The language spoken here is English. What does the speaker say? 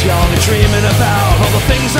young only dreaming about all the things